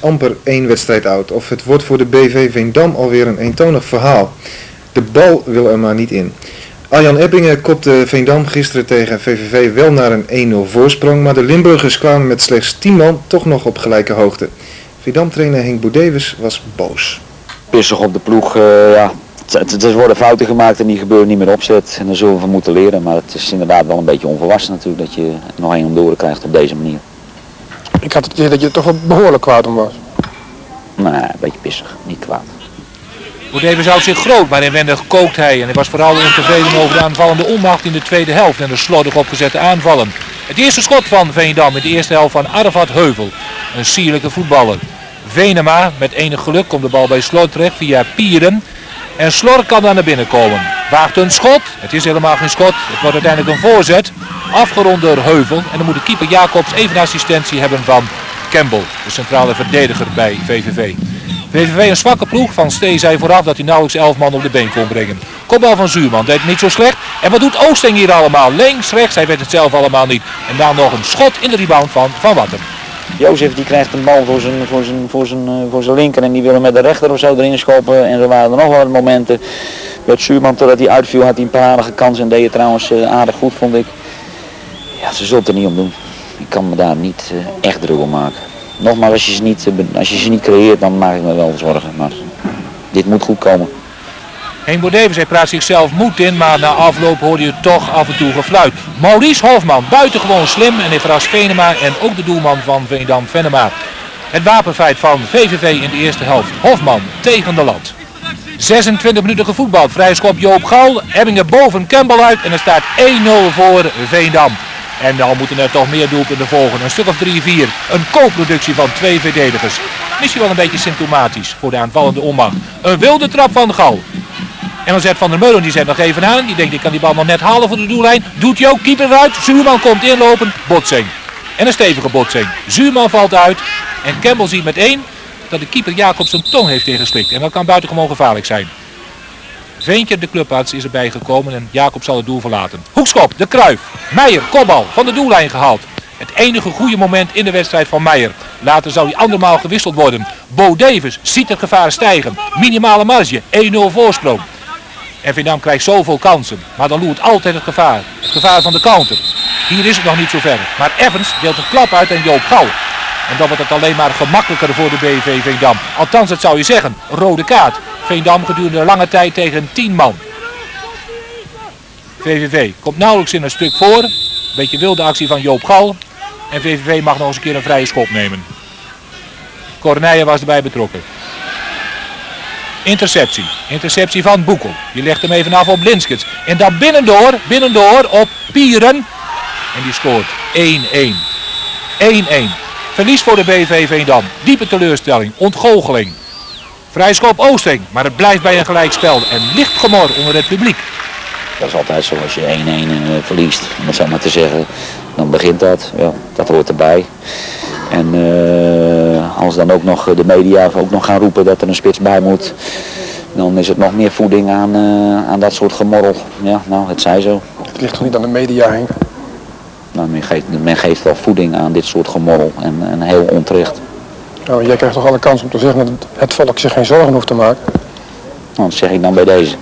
amper één wedstrijd oud. Of het wordt voor de BV Veendam alweer een eentonig verhaal. De bal wil er maar niet in. Arjan Ebbingen kopte Veendam gisteren tegen VVV wel naar een 1-0 voorsprong, maar de Limburgers kwamen met slechts 10 man toch nog op gelijke hoogte. Veendam-trainer Henk Boedewes was boos. Pissig op de ploeg, uh, ja. Er worden fouten gemaakt en die gebeuren niet meer opzet. En daar zullen we van moeten leren. Maar het is inderdaad wel een beetje onvolwassen natuurlijk dat je nog één om krijgt op deze manier. Ik had het idee dat je er toch wel behoorlijk kwaad om was. Nee, een beetje pissig, niet kwaad. Boedewes houdt zich groot, maar inwendig kookt hij. En hij was vooral ontevreden over de aanvallende onmacht in de tweede helft en de slordig opgezette aanvallen. Het eerste schot van Veendam in de eerste helft van Arafat Heuvel. Een sierlijke voetballer. Venema, met enig geluk, komt de bal bij Slor terecht via Pieren. En Slor kan daar naar binnen komen. Waagt een schot. Het is helemaal geen schot. Het wordt uiteindelijk een voorzet. Afgerond door Heuvel. En dan moet de keeper Jacobs even assistentie hebben van Campbell. De centrale verdediger bij VVV. VVV een zwakke ploeg. Van Stee zei vooraf dat hij nauwelijks elf man op de been kon brengen. Kopbal van Zuurman deed niet zo slecht. En wat doet Oosting hier allemaal? Links, rechts, hij weet het zelf allemaal niet. En dan nog een schot in de rebound van Van Watten. Jozef die krijgt een bal voor zijn, voor, zijn, voor, zijn, eh, voor zijn linker en die wil hem met de rechter of zo erin schoppen. En er waren er nog wel momenten. Met Zuurman totdat hij uitviel had hij een paar aardige kansen en deed het trouwens eh, aardig goed vond ik. Ja, ze zullen er niet om doen. Ik kan me daar niet uh, echt druk om maken. Nogmaals, als je, ze niet, als je ze niet creëert dan maak ik me wel zorgen. Maar dit moet goed komen. Henk Bodevens, hij praat zichzelf moed in, maar na afloop hoor je toch af en toe gefluit. Maurice Hofman, buitengewoon slim en hij verrast Venema en ook de doelman van Veendam Venema. Het wapenfeit van VVV in de eerste helft. Hofman tegen de lat. 26 minuten gevoetbald. Vrij schop Joop Gal. Ebbingen boven Campbell uit. En er staat 1-0 voor Veendam. En dan moeten er toch meer doelpunten volgen. Een stuk of 3-4. Een co-productie van twee verdedigers. Misschien wel een beetje symptomatisch voor de aanvallende onmacht. Een wilde trap van Gal. En dan zet Van der Meulen, die zet nog even aan. Die denkt, ik kan die bal nog net halen voor de doellijn. Doet hij ook, keeper eruit. Zuurman komt inlopen, botsing. En een stevige botsing. Zuurman valt uit. En Campbell ziet met één dat de keeper Jacob zijn tong heeft ingeslikt. En dat kan buitengewoon gevaarlijk zijn. Veentje, de clubarts, is erbij gekomen en Jacob zal het doel verlaten. Hoekschop, de Kruif. Meijer, kopbal, van de doellijn gehaald. Het enige goede moment in de wedstrijd van Meijer. Later zou hij andermaal gewisseld worden. Bo Davis ziet het gevaar stijgen. Minimale marge, 1-0 voorsprong. En Vietnam krijgt zoveel kansen. Maar dan loert altijd het gevaar. Het gevaar van de counter. Hier is het nog niet zo ver. Maar Evans deelt een klap uit en Joop Gauw. En dan wordt het alleen maar gemakkelijker voor de BV Veendam. Althans, dat zou je zeggen. Rode kaart. Veendam gedurende lange tijd tegen 10 man. VVV komt nauwelijks in een stuk voor. Beetje wilde actie van Joop Gal. En VVV mag nog eens een keer een vrije schop nemen. Corneille was erbij betrokken. Interceptie. Interceptie van Boekel. Die legt hem even af op Linskens. En dan binnendoor, binnendoor op Pieren. En die scoort 1-1. 1-1. Verlies voor de BV Veendam. Diepe teleurstelling. Ontgoocheling. Vrijschop Oosting. Maar het blijft bij een gelijkspel. En licht gemor onder het publiek. Dat is altijd zo als je 1-1 uh, verliest. Om het zo maar te zeggen. Dan begint dat. Ja, dat hoort erbij. En uh, als dan ook nog de media ook nog gaan roepen dat er een spits bij moet. Dan is het nog meer voeding aan, uh, aan dat soort gemorrel. Ja, nou, het zij zo. Het ligt toch niet aan de media, Henk? Nou, men geeft, men geeft wel voeding aan dit soort gemorrel en, en heel onterecht. Nou, jij krijgt toch alle kans om te zeggen dat het volk zich geen zorgen hoeft te maken? Nou, dat zeg ik dan bij deze.